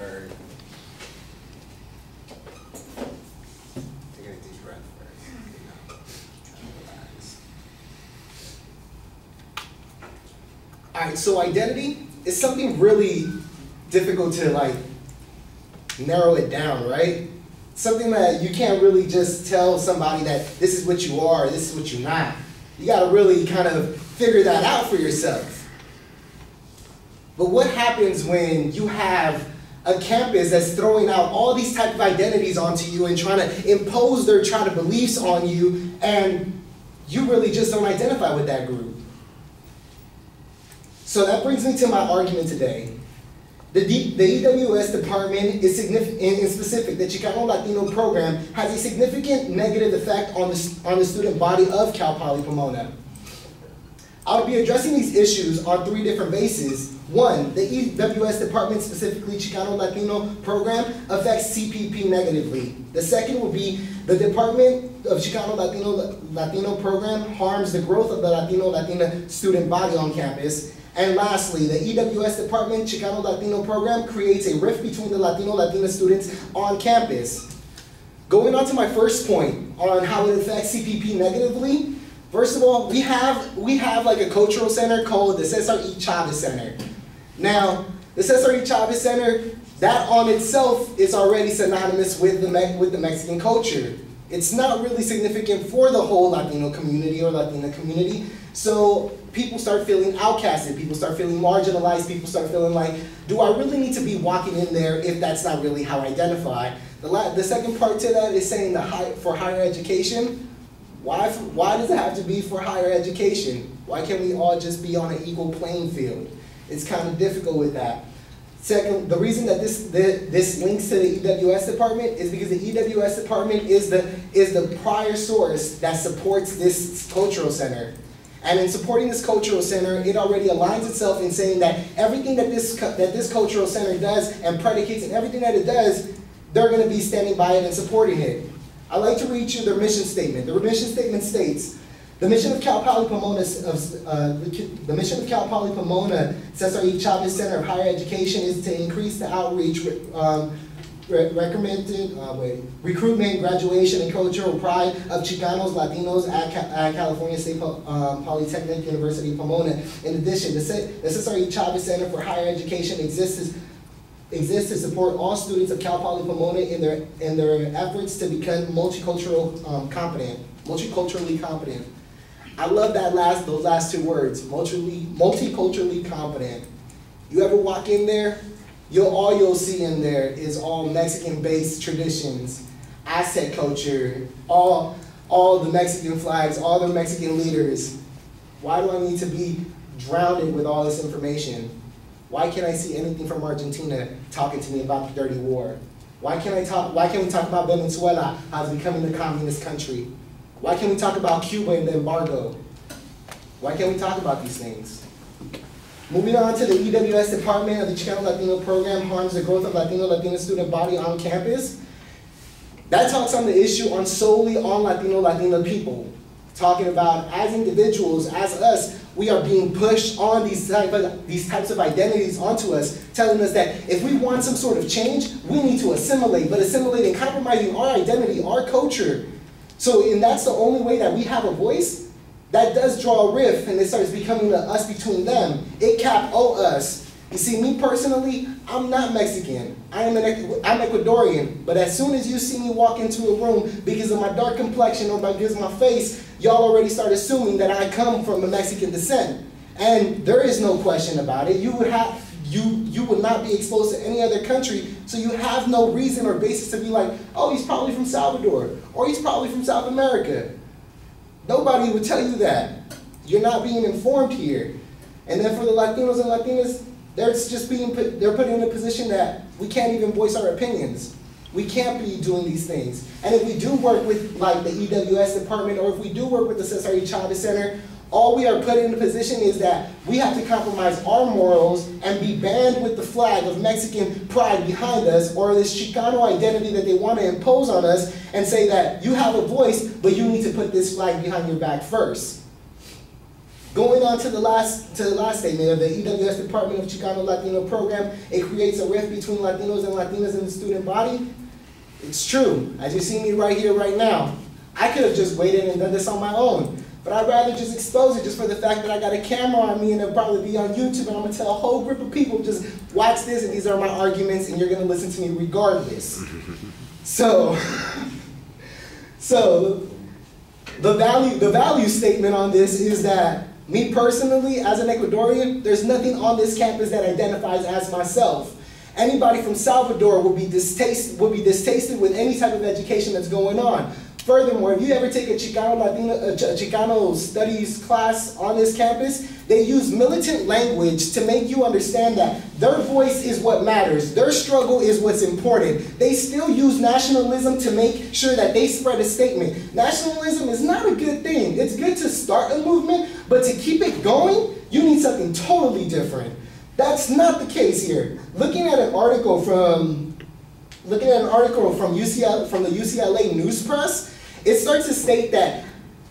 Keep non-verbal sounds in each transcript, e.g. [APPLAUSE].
or take a deep breath first. You know, relax. All right, so identity is something really difficult to like narrow it down, right? Something that you can't really just tell somebody that this is what you are, this is what you're not. You got to really kind of figure that out for yourself. But what happens when you have a campus that's throwing out all these type of identities onto you and trying to impose their try to beliefs on you, and you really just don't identify with that group? So that brings me to my argument today. The, D, the EWS department is significant in specific. The Chicano Latino program has a significant negative effect on the, on the student body of Cal Poly Pomona. I'll be addressing these issues on three different bases. One, the EWS department, specifically Chicano Latino program, affects CPP negatively. The second will be the Department of Chicano Latino, Latino program harms the growth of the Latino Latina student body on campus. And lastly, the EWS department Chicano Latino program creates a rift between the Latino Latina students on campus. Going on to my first point on how it affects CPP negatively, First of all, we have we have like a cultural center called the Cesar E. Chavez Center. Now, the Cesar E. Chavez Center, that on itself is already synonymous with the Me with the Mexican culture. It's not really significant for the whole Latino community or Latina community. So people start feeling outcasted, people start feeling marginalized, people start feeling like, do I really need to be walking in there if that's not really how I identify? The, the second part to that is saying that high, for higher education, why, why does it have to be for higher education? Why can't we all just be on an equal playing field? It's kind of difficult with that. Second, the reason that this this links to the EWS department is because the EWS department is the is the prior source that supports this cultural center. And in supporting this cultural center, it already aligns itself in saying that everything that this that this cultural center does and predicates and everything that it does, they're going to be standing by it and supporting it. I'd like to read you their mission statement. The mission statement states, the mission of Cal Poly Pomona, uh, the mission of Cal Poly Pomona Cesar E. Chavez Center of Higher Education is to increase the outreach, um, re recommended, uh, wait, recruitment, graduation, and cultural pride of Chicanos, Latinos at, Ca at California State po um, Polytechnic University Pomona. In addition, the, the Cesar E. Chavez Center for Higher Education exists exists to support all students of Cal Poly Pomona in their, in their efforts to become multicultural um, competent, multiculturally competent. I love that last, those last two words, multiculturally, multiculturally competent. You ever walk in there, you'll, all you'll see in there is all Mexican-based traditions, Aztec culture, all, all the Mexican flags, all the Mexican leaders. Why do I need to be drowned with all this information? Why can't I see anything from Argentina talking to me about the dirty war? Why can't I talk, why can't we talk about Venezuela as becoming a communist country? Why can't we talk about Cuba and the embargo? Why can't we talk about these things? Moving on to the EWS department of the Chicano Latino program harms the growth of Latino Latino student body on campus. That talks on the issue on solely on Latino Latino people. Talking about as individuals, as us, we are being pushed on these, type of, these types of identities onto us, telling us that if we want some sort of change, we need to assimilate, but assimilating, compromising our identity, our culture. So, and that's the only way that we have a voice, that does draw a rift and it starts becoming the us between them. It cap oh us. You see, me personally, I'm not Mexican. I am an, I'm Ecuadorian. But as soon as you see me walk into a room because of my dark complexion or because of my face, y'all already start assuming that I come from a Mexican descent. And there is no question about it. You would have you you would not be exposed to any other country, so you have no reason or basis to be like, oh, he's probably from Salvador, or he's probably from South America. Nobody would tell you that. You're not being informed here. And then for the Latinos and Latinas, they're just being put, they're put in a position that we can't even voice our opinions. We can't be doing these things. And if we do work with like the EWS department or if we do work with the Cesar E. Chavez Center, all we are put in a position is that we have to compromise our morals and be banned with the flag of Mexican pride behind us or this Chicano identity that they want to impose on us and say that you have a voice, but you need to put this flag behind your back first. Going on to the last to the last statement of the EWS Department of Chicano Latino Program, it creates a rift between Latinos and Latinas in the student body. It's true. As you see me right here, right now, I could have just waited and done this on my own. But I'd rather just expose it just for the fact that I got a camera on me and it'll probably be on YouTube and I'm gonna tell a whole group of people just watch this and these are my arguments and you're gonna listen to me regardless. [LAUGHS] so, so the value, the value statement on this is that me personally, as an Ecuadorian, there's nothing on this campus that identifies as myself. Anybody from Salvador will be, distaste, will be distasted with any type of education that's going on. Furthermore, if you ever take a Chicano Latino, a Chicano studies class on this campus, they use militant language to make you understand that their voice is what matters. Their struggle is what's important. They still use nationalism to make sure that they spread a statement. Nationalism is not a good thing. It's good to start a movement, but to keep it going, you need something totally different. That's not the case here. Looking at an article from looking at an article from UCLA from the UCLA News Press, it starts to state that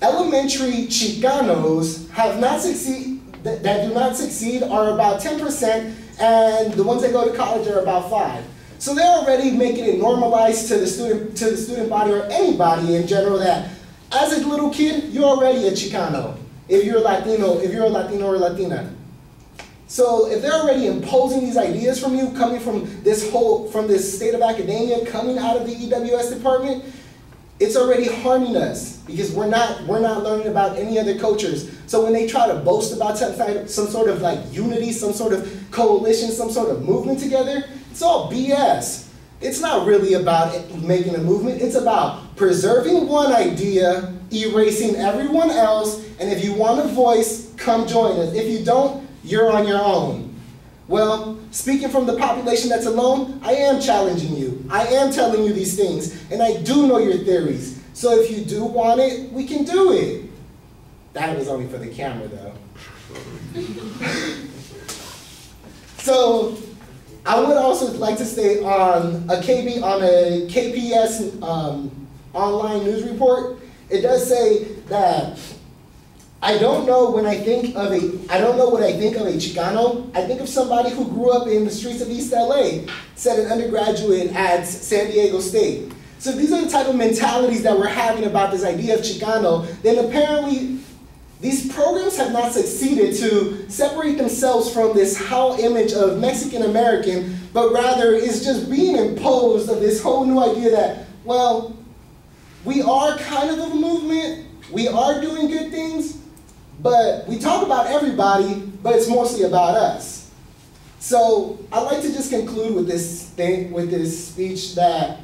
elementary Chicanos have not succeed, that, that do not succeed are about 10%, and the ones that go to college are about 5 So they're already making it normalized to the student to the student body or anybody in general that as a little kid, you're already a Chicano. If you're Latino, if you're a Latino or Latina. So if they're already imposing these ideas from you, coming from this whole, from this state of academia, coming out of the EWS department, it's already harming us because we're not we're not learning about any other cultures. So when they try to boast about some, sort of like unity, some sort of coalition, some sort of movement together, it's all BS. It's not really about making a movement. It's about preserving one idea, erasing everyone else, and if you want a voice, come join us. If you don't, you're on your own. Well, speaking from the population that's alone, I am challenging you. I am telling you these things, and I do know your theories. So if you do want it, we can do it. That was only for the camera, though. [LAUGHS] so I would also like to state on a KB on a KPS um, online news report, it does say that I don't know when I think of a, I don't know what I think of a Chicano. I think of somebody who grew up in the streets of East LA, said an undergraduate at San Diego State. So these are the type of mentalities that we're having about this idea of Chicano. Then apparently, these programs have not succeeded to separate themselves from this how image of Mexican American, but rather is just being imposed of this whole new idea that, well, we are kind of a movement, we are doing good things, but we talk about everybody, but it's mostly about us. So I'd like to just conclude with this thing, with this speech that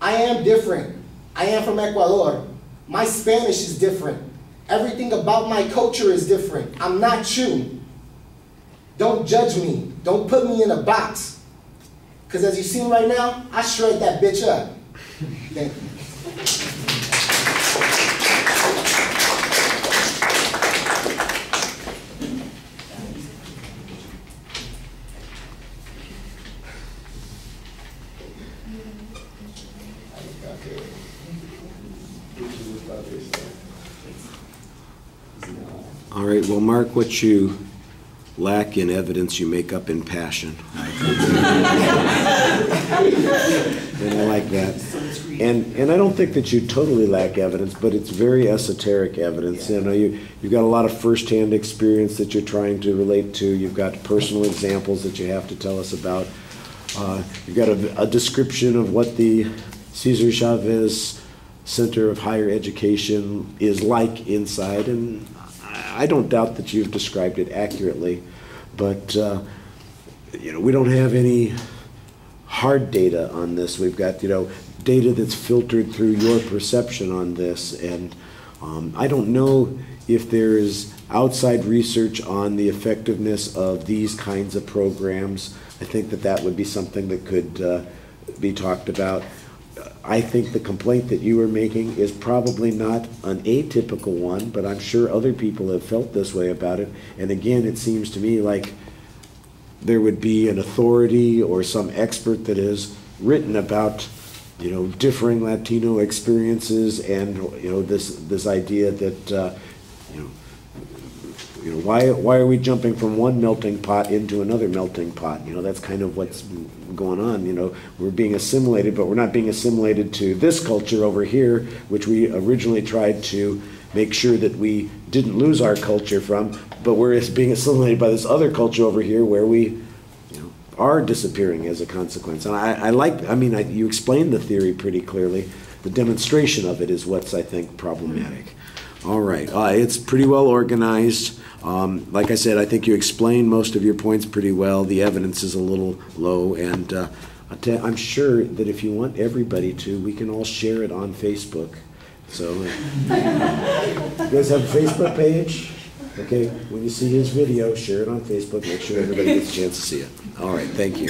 I am different. I am from Ecuador. My Spanish is different. Everything about my culture is different. I'm not you. Don't judge me. Don't put me in a box. Because as you see right now, I shred that bitch up. [LAUGHS] Thank you. Well, Mark, what you lack in evidence, you make up in passion. and I like that. And and I don't think that you totally lack evidence, but it's very esoteric evidence. You know, you you've got a lot of firsthand experience that you're trying to relate to. You've got personal examples that you have to tell us about. Uh, you've got a, a description of what the Cesar Chavez Center of Higher Education is like inside, and I don't doubt that you've described it accurately, but uh, you know we don't have any hard data on this. We've got you know data that's filtered through your perception on this, and um, I don't know if there is outside research on the effectiveness of these kinds of programs. I think that that would be something that could uh, be talked about. I think the complaint that you are making is probably not an atypical one, but I'm sure other people have felt this way about it. And again, it seems to me like there would be an authority or some expert that has written about, you know, differing Latino experiences and you know this this idea that uh, you know, you know, why, why are we jumping from one melting pot into another melting pot? You know, that's kind of what's going on, you know. We're being assimilated, but we're not being assimilated to this culture over here, which we originally tried to make sure that we didn't lose our culture from, but we're being assimilated by this other culture over here where we, you know, are disappearing as a consequence. And I, I like, I mean, I, you explained the theory pretty clearly. The demonstration of it is what's, I think, problematic. All right, uh, it's pretty well organized. Um, like I said, I think you explained most of your points pretty well. The evidence is a little low, and uh, I'm sure that if you want everybody to, we can all share it on Facebook. So, uh, you guys have a Facebook page? Okay, when you see his video, share it on Facebook. Make sure everybody gets a chance to see it. All right, thank you.